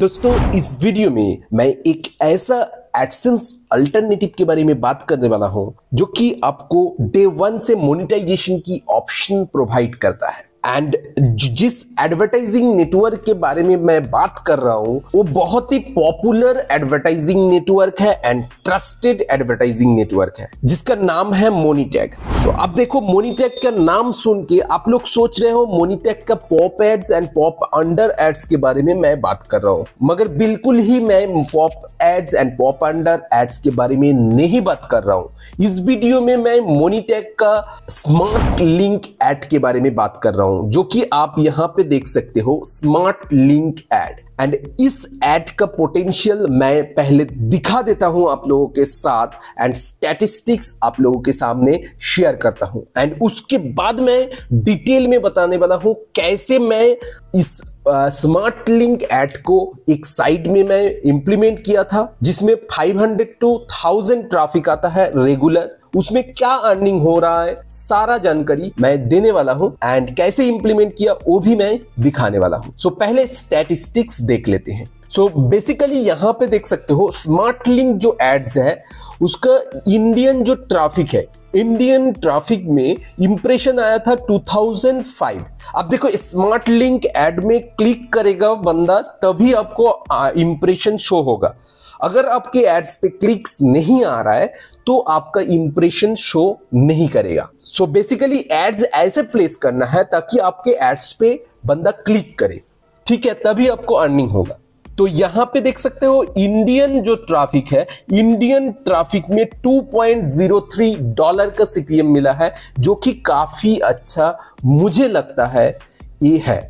दोस्तों, इस वीडियो में मैं एक ऐसा एडसेंस अल्टरनेटिव के बारे में बात करने वाला हूँ, जो कि आपको डे वन से मोनिटाइजेशन की ऑप्शन प्रोवाइड करता है। एंड जिस एडवर्टाइजिंग नेटवर्क के बारे में मैं बात कर रहा हूँ वो बहुत ही पॉपुलर एडवर्टाइजिंग नेटवर्क है एंड ट्रस्टेड एडवर्टाइजिंग नेटवर्क है जिसका नाम है मोनीटेक सो so, अब देखो मोनीटेक का नाम सुन के आप लोग सोच रहे हो मोनीटेक का pop ads and pop under ads के बारे में मैं बात कर रहा हूँ. मगर बिल्कुल ही मैं pop ads and pop under ads के बारे में नहीं बात कर रहा हूँ. इस वीडियो में मैं मोनीटेक का स्मार्ट लिंक एड के बारे में बात कर रहा हूँ. हूँ जो कि आप यहाँ पे देख सकते हो स्मार्ट लिंक एड एंड इस एड का पोटेंशियल मैं पहले दिखा देता हूँ आप लोगों के साथ एंड स्टैटिस्टिक्स आप लोगों के सामने शेयर करता हूँ। एंड उसके बाद मैं डिटेल में बताने वाला हूँ कैसे मैं इस स्मार्ट लिंक एड को एक साइट में मैं इंप्लीमेंट किया था, जिसमें 500 टू 1000 ट्रैफ़िक आता है रेगुलर उसमें क्या अर्निंग हो रहा है सारा जानकारी मैं देने वाला हूँ एंड कैसे इंप्लीमेंट किया वो भी मैं दिखाने वाला हूँ। सो so, पहले स्टैटिस्टिक्स देख लेते हैं। सो so, बेसिकली यहाँ पे देख सकते हो स्मार्ट लिंक जो एड्स है उसका इंडियन जो ट्रैफ़िक है इंडियन ट्रैफ़िक में इंप्रेशन आया था 2005 अब देखो स्मार्ट लिंक एड में क्लिक करेगा बंदा तभी आपको इंप्रेशन शो होगा। अगर आपके एड्स पे क्लिक्स नहीं आ रहा है तो आपका इंप्रेशन शो नहीं करेगा। सो बेसिकली एड्स ऐसे प्लेस करना है ताकि आपके एड्स पे बंदा क्लिक करे। ठीक है, तभी आपको अर्निंग होगा। तो यहाँ पे देख सकते हो इंडियन जो ट्रैफ़िक है इंडियन ट्रैफ़िक में 2.03 डॉलर का सीपीएम मिला है, जो कि काफ़ी अच्छा मुझे लगता है ये है।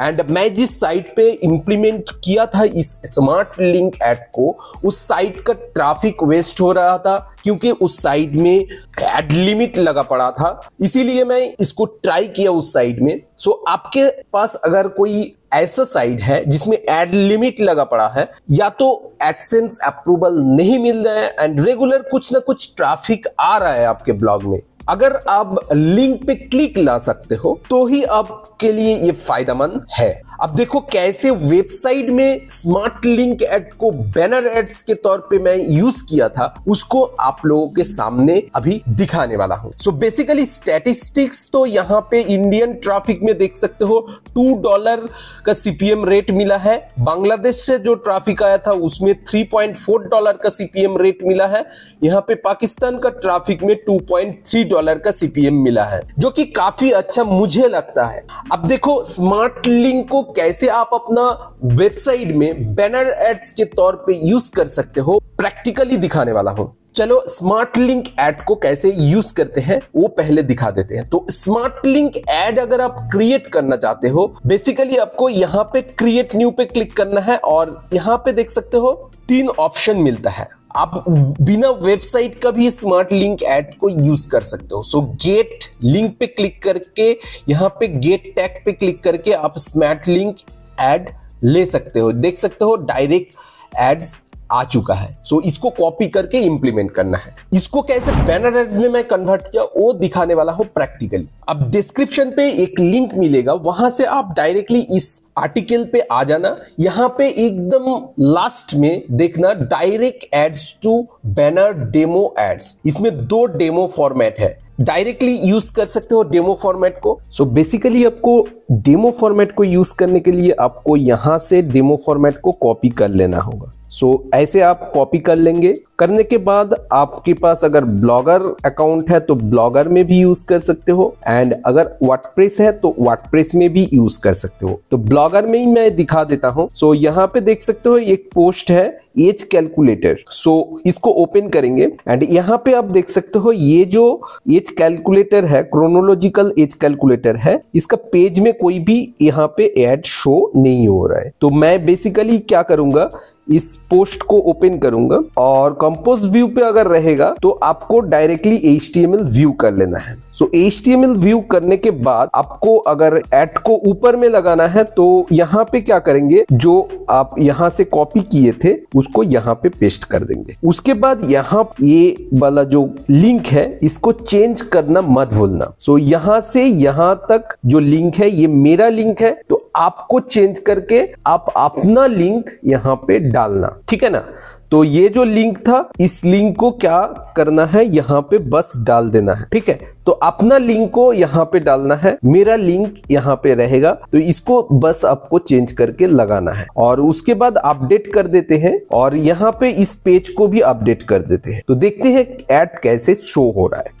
एंड मैं जिस साइट पे इंप्लीमेंट किया था इस स्मार्ट लिंक एड को उस साइट का ट्रैफ़िक वेस्ट हो रहा था क्योंकि उस साइट में एड लिमिट लगा पड़ा था। इसीलिए मैं इसको ट्राई किया उस साइट में। सो so, आपके पास अगर कोई ऐसा साइट है जिसमें एड लिमिट लगा पड़ा है या तो एडसेंस अप्रूवल नहीं मिल रहा है एंड रेगुलर कुछ ना कुछ ट्रैफ़िक आ रहा है आपके ब्लॉग में। अगर आप लिंक पे क्लिक ला सकते हो तो ही आपके लिए ये फ़ायदेमंद है। अब देखो कैसे वेबसाइट में स्मार्ट लिंक एड को बैनर एड्स के तौर पे मैं यूज़ किया था, उसको आप लोगों के सामने अभी दिखाने वाला हूँ। सो बेसिकली स्टैटिस्टिक्स तो यहाँ पे इंडियन ट्रैफ़िक में देख सकते हो टू डॉलर का सीपीएम रेट मिला है। बांग्लादेश से जो ट्रैफ़िक आया था, उसमें 3.4 डॉलर का सीपीएम रेट मिला है। यहाँ पे पाकिस्तान का ट्रैफ़िक में 2.3 डॉलर का सीपीएम मिला है, जो कि काफ़ी अच्छा मुझे लगता है। अब देखो स्मार्ट लिंक को कैसे आप अपना वेबसाइट में बैनर एड्स के तौर पे यूज़ कर सकते हो प्रैक्टिकली दिखाने वाला हूँ। चलो स्मार्ट लिंक एड को कैसे यूज़ करते हैं, वो पहले दिखा देते हैं। तो स्मार्ट लिंक एड अगर आप क्रिएट करना चाहते हो बेसिकली आपको यहाँ पे क्रिएट न्यू पे क्लिक करना है और यहाँ पे देख सकते हो, तीन ऑप्शन मिलता है। आप बिना वेबसाइट का भी स्मार्ट लिंक ऐड को यूज़ कर सकते हो। सो गेट लिंक पे क्लिक करके, यहाँ पे गेट टैग पे क्लिक करके आप स्मार्ट लिंक एड ले सकते हो। देख सकते हो डायरेक्ट एड्स आ चुका है। सो so, इसको कॉपी करके इंप्लीमेंट करना है। इसको कैसे बैनर एड्स में मैं कन्वर्ट किया वो दिखाने वाला हूँ प्रैक्टिकली अब डिस्क्रिप्शन पे एक लिंक मिलेगा वहाँ से आप डायरेक्टली इस आर्टिकल पे आ जाना। यहाँ पे एकदम लास्ट में देखना direct ads to banner demo ads इसमें दो डेमो फॉर्मेट है। डायरेक्टली यूज़ कर सकते हो डेमो फॉर्मेट को। सो so बेसिकली आपको डेमो फॉर्मेट को यूज़ करने के लिए आपको यहाँ से डेमो फॉर्मेट को कॉपी कर लेना होगा। सो so, ऐसे आप कॉपी कर लेंगे। करने के बाद आपके पास अगर ब्लॉगर अकाउंट है तो ब्लॉगर में भी यूज़ कर सकते हो एंड अगर वर्डप्रेस है तो वर्डप्रेस में भी यूज़ कर सकते हो। तो ब्लॉगर में ही मैं दिखा देता हूँ। सो so, यहाँ पे देख सकते हो एक पोस्ट है एज कैलकुलेटर। सो इसको ओपन करेंगे एंड यहाँ पे आप देख सकते हो ये जो एज कैलकुलेटर है क्रोनोलॉजिकल एज कैलकुलेटर है इसका पेज में कोई भी यहाँ पे एड शो नहीं हो रहा है। तो मैं बेसिकली क्या करूँगा इस पोस्ट को ओपन करूँगा और कंपोज व्यू पे अगर रहेगा तो आपको डायरेक्टली एच व्यू कर लेना है। सो एच व्यू करने के बाद आपको अगर एड को ऊपर में लगाना है तो यहाँ पे क्या करेंगे? जो आप यहाँ से कॉपी किए थे उसको यहाँ पे पेस्ट कर देंगे। उसके बाद यहाँ ये वाला जो लिंक है इसको चेंज करना मत भूलना। सो so, यहाँ से यहाँ तक जो लिंक है ये मेरा लिंक है तो आपको चेंज करके आप अपना लिंक यहाँ पे डालना। ठीक है ना? तो ये जो लिंक था इस लिंक को क्या करना है? यहाँ पे बस डाल देना है ठीक है? तो अपना लिंक को यहाँ पे डालना है मेरा लिंक यहाँ पे रहेगा तो इसको बस आपको चेंज करके लगाना है। और उसके बाद अपडेट कर देते हैं और यहाँ पे इस पेज को भी अपडेट कर देते हैं। तो देखते हैं एड कैसे शो हो रहा है।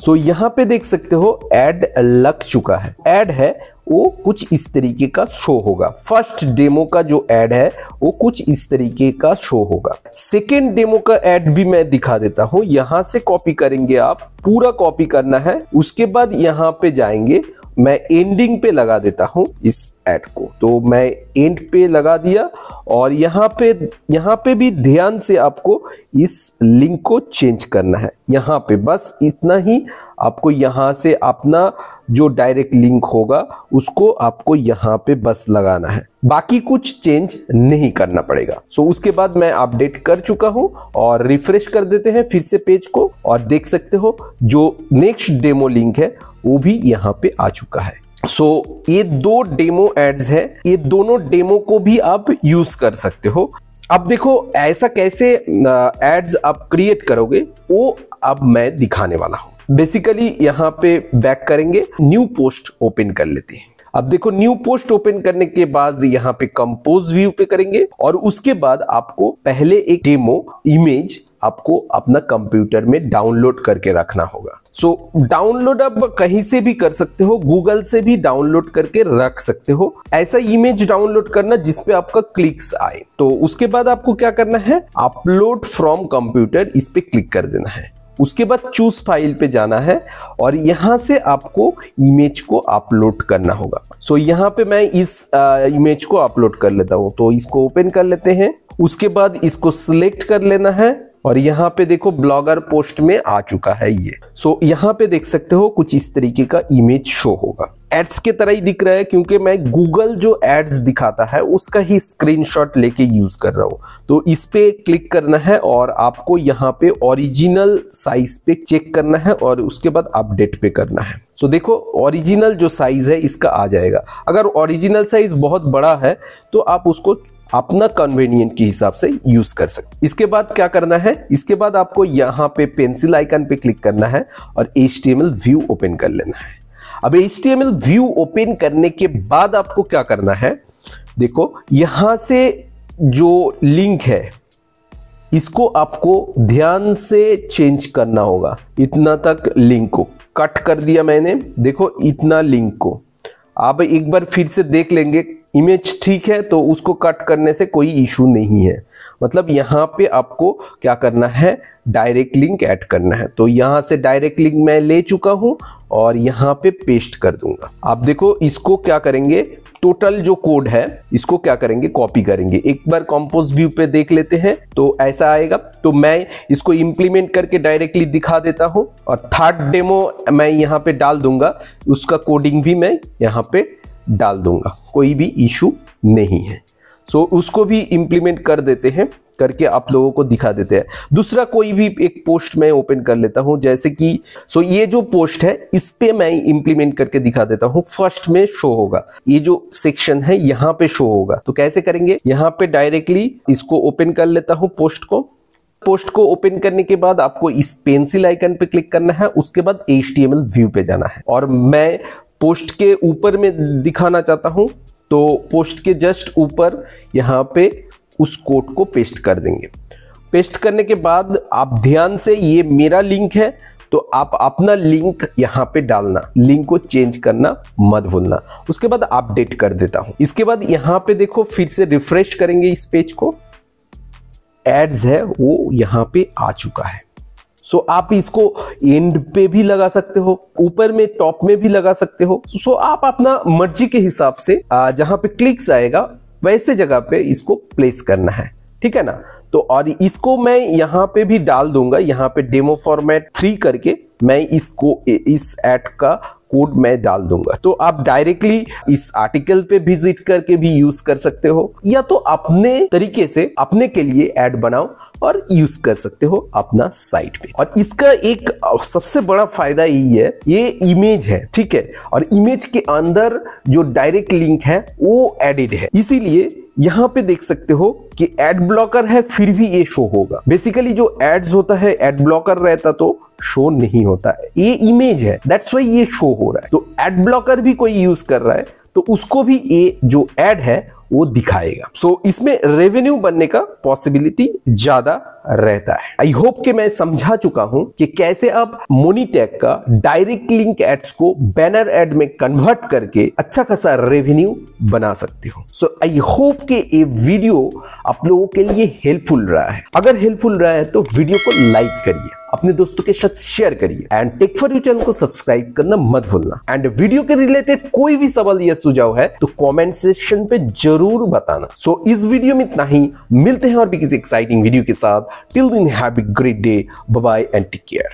सो so, यहाँ पे देख सकते हो एड लग चुका है। एड है वो कुछ इस तरीके का शो होगा। फ़र्स्ट डेमो का जो एड है, वो कुछ इस तरीके का शो होगा। सेकेंड डेमो का एड भी मैं दिखा देता हूँ। यहाँ से कॉपी करेंगे आप, पूरा कॉपी करना है। उसके बाद यहाँ पे जाएँगे। मैं एंडिंग पे लगा देता हूँ इस एड को। तो मैं एंड पे लगा दिया और यहाँ पे यहाँ पे भी ध्यान से आपको इस लिंक को चेंज करना है। यहाँ पे बस इतना ही। आपको यहाँ से अपना जो डायरेक्ट लिंक होगा उसको आपको यहाँ पे बस लगाना है। बाकी कुछ चेंज नहीं करना पड़ेगा। सो so, उसके बाद मैं अपडेट कर चुका हूँ और रिफ्रेश कर देते हैं फिर से पेज को और देख सकते हो जो नेक्स्ट डेमो लिंक है वो भी यहाँ पे आ चुका है। सो so, ये दो डेमो एड्स है। ये दोनों डेमो को भी आप यूज़ कर सकते हो। अब देखो ऐसा कैसे एड्स आप क्रिएट करोगे वो अब मैं दिखाने वाला हूँ। बेसिकली यहाँ पे बैक करेंगे न्यू पोस्ट ओपन कर लेते हैं। अब देखो न्यू पोस्ट ओपन करने के बाद यहाँ पे कंपोज व्यू पे करेंगे और उसके बाद आपको पहले एक डेमो इमेज आपको अपना कंप्यूटर में डाउनलोड करके रखना होगा। सो डाउनलोड आप कहीं से भी कर सकते हो गूगल से भी डाउनलोड करके रख सकते हो। ऐसा इमेज डाउनलोड करना जिसपे आपका क्लिक्स आए। तो उसके बाद आपको क्या करना है? अपलोड फ्रॉम कंप्यूटर इस पे क्लिक कर देना है। उसके बाद चूज़ फ़ाइल पे जाना है और यहाँ से आपको इमेज को अपलोड करना होगा। सो so, यहाँ पे मैं इस इमेज को अपलोड कर लेता हूँ। तो इसको ओपन कर लेते हैं। उसके बाद इसको सिलेक्ट कर लेना है। और यहाँ पे देखो ब्लॉगर पोस्ट में आ चुका है ये। सो so, यहाँ पे देख सकते हो कुछ इस तरीके का इमेज शो होगा। एड्स के तरह ही दिख रहा है क्योंकि मैं गूगल जो एड्स दिखाता है उसका ही स्क्रीनशॉट लेके यूज़ कर रहा हूँ। तो इस पे क्लिक करना है और आपको यहाँ पे ओरिजिनल साइज़ पे चेक करना है और उसके बाद अपडेट पे करना है। सो so, देखो ओरिजिनल जो साइज़ है इसका आ जाएगा। अगर ओरिजिनल साइज़ बहुत बड़ा है तो आप उसको अपना कन्वीनियंट के हिसाब से यूज़ कर सकते इसके बाद क्या करना है? इसके बाद आपको यहाँ पे पेंसिल आइकन पे क्लिक करना है और एचटीएमएल व्यू ओपन कर लेना है। अब एच व्यू ओपन करने के बाद आपको क्या करना है? देखो, यहाँ से जो लिंक है, इसको आपको ध्यान से चेंज करना होगा। इतना तक लिंक को कट कर दिया मैंने। देखो, इतना लिंक को। आप एक बार फिर से देख लेंगे इमेज ठीक है तो उसको कट करने से कोई इशू नहीं है। मतलब यहाँ पे आपको क्या करना है? डायरेक्ट लिंक ऐड करना है। तो यहाँ से डायरेक्ट लिंक मैं ले चुका हूँ और यहाँ पे पेस्ट कर दूँगा। आप देखो, इसको क्या करेंगे? टोटल जो कोड है, इसको क्या करेंगे? कॉपी करेंगे। एक बार कॉम्पोज व्यू पे देख लेते हैं तो ऐसा आएगा। तो मैं इसको इम्प्लीमेंट करके डायरेक्टली दिखा देता हूँ और थर्ड डेमो मैं यहाँ पे डाल दूँगा। उसका कोडिंग भी मैं यहाँ पे डाल दूँगा। कोई भी इशू नहीं है। सो so, उसको भी इम्प्लीमेंट कर देते हैं करके आप लोगों को दिखा देते हैं। दूसरा कोई भी एक पोस्ट मैं ओपन कर लेता हूँ जैसे कि सो so ये जो पोस्ट है इस पे मैं इंप्लीमेंट करके दिखा देता हूँ। फ़र्स्ट में शो होगा। ये जो सेक्शन है यहाँ पे शो होगा। तो कैसे करेंगे? यहाँ पे डायरेक्टली इसको ओपन कर लेता हूँ पोस्ट को। पोस्ट को ओपन करने के बाद आपको इस पेंसिल आइकन पे क्लिक करना है। उसके बाद एच व्यू पे जाना है। और मैं पोस्ट के ऊपर में दिखाना चाहता हूँ तो पोस्ट के जस्ट ऊपर यहाँ पे उस कोड को पेस्ट कर देंगे। पेस्ट करने के बाद आप ध्यान से ये मेरा लिंक है तो आप अपना लिंक यहाँ पे डालना। लिंक को चेंज करना मत भूलना। उसके बाद अपडेट कर देता हूँ। इसके बाद यहाँ पे देखो, फिर से रिफ्रेश करेंगे इस पेज को। एड्स है, वो यहाँ पे आ चुका है। सो आप इसको एंड पे भी लगा सकते हो, ऊपर में टॉप में भी लगा सकते हो। सो आप अपना मर्ज़ी के हिसाब से जहाँ पे क्लिक्स आएगा, वैसे जगह पे इसको प्लेस करना है। ठीक है ना? तो और इसको मैं यहाँ पे भी डाल दूँगा, यहाँ पे डेमो फॉर्मेट थ्री करके मैं इसको, इस एड का कोड मैं डाल दूँगा। तो आप डायरेक्टली इस आर्टिकल पे विज़िट करके भी यूज़ कर सकते हो, या तो अपने तरीके से अपने के लिए एड बनाओ और यूज़ कर सकते हो अपना साइट पे। और इसका एक सबसे बड़ा फ़ायदा यही है, ये इमेज है, ठीक है? और इमेज के अंदर जो डायरेक्ट लिंक है, वो एडिड है। इसीलिए यहाँ पे देख सकते हो कि एड ब्लॉकर है फिर भी ये शो होगा। बेसिकली जो एड्स होता है एड ब्लॉकर रहता तो शो नहीं होता है। ये इमेज है दैट्स वाई ये शो हो रहा है। तो एड ब्लॉकर भी कोई यूज़ कर रहा है तो उसको भी ये जो एड है वो दिखाएगा। सो so, इसमें रेवेन्यू बनने का पॉसिबिलिटी ज़्यादा रहता है। आई होप कि मैं समझा चुका हूँ कि कैसे आप मोनीटेक का डायरेक्ट लिंक एड्स को बैनर एड में कन्वर्ट करके अच्छा खासा रेवेन्यू बना सकते हो। सो आई होप कि ये वीडियो आप लोगों के लिए हेल्पफुल रहा है। अगर हेल्पफुल रहा है तो वीडियो को लाइक करिए अपने दोस्तों के साथ शेयर करिए। And tech for you channel को सब्सक्राइब करना मत भूलना। एंड वीडियो के रिलेटेड कोई भी सवाल या सुझाव है तो कमेंट सेक्शन पे ज़रूर बताना। सो so, इस वीडियो में इतना ही। मिलते हैं और भी किसी एक्साइटिंग वीडियो के साथ। Till then, have a great day. Bye bye and take care.